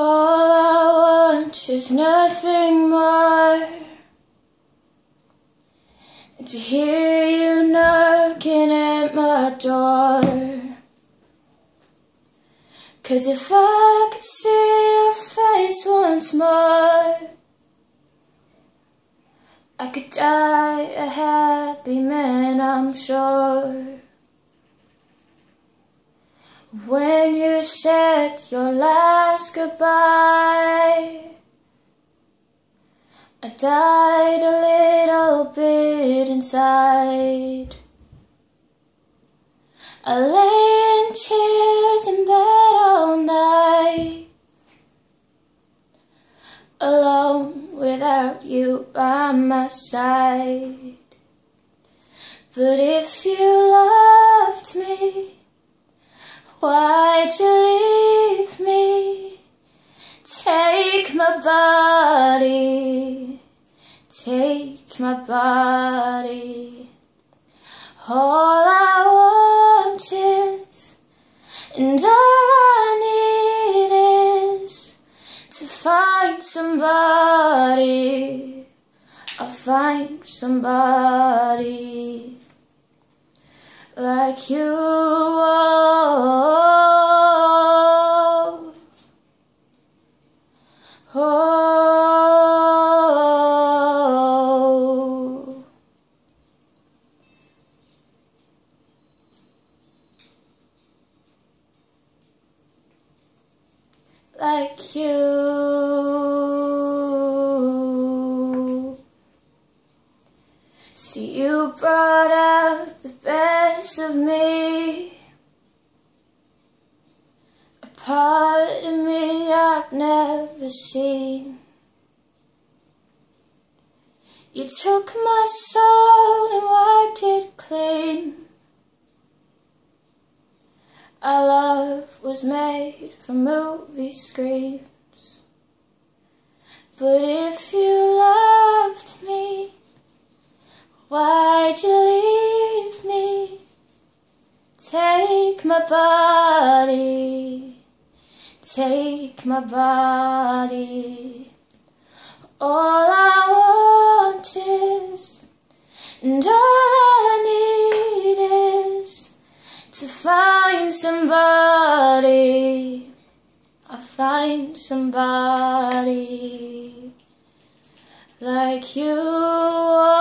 All I want is nothing more to hear you knocking at my door. Cause if I could see your face once more, I could die a happy man, I'm sure. When you said your last goodbye, I died a little bit inside. I lay in tears in bed all night, alone without you by my side. But if you loved me, Why'd you leave me? Take my body, take my body. All I want is, and all I need is to find somebody. I'll find somebody like you. Oh, like you. See, you brought out the best of me. A part of me I've never seen. You took my soul and wiped it clean. Our love was made for movie screens. But if you loved me, why'd you leave me? Take my body, take my body. All I want is, and all I need is to find somebody. I find somebody like you.